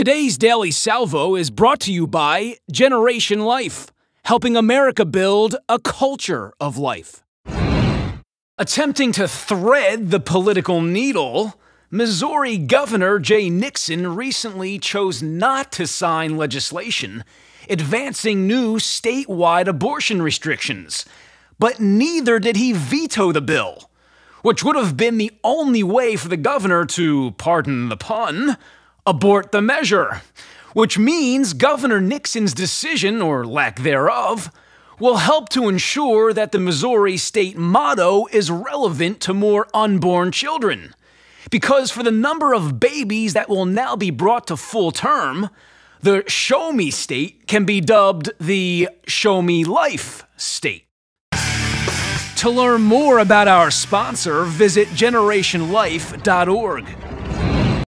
Today's Daily Salvo is brought to you by Generation Life, helping America build a culture of life. Attempting to thread the political needle, Missouri Governor Jay Nixon recently chose not to sign legislation advancing new statewide abortion restrictions, but neither did he veto the bill, which would have been the only way for the governor to, pardon the pun, abort the measure. Which means Governor Nixon's decision, or lack thereof, will help to ensure that the Missouri state motto is relevant to more unborn children. Because for the number of babies that will now be brought to full term, the Show Me state can be dubbed the Show Me Life state. To learn more about our sponsor, visit generationlife.org.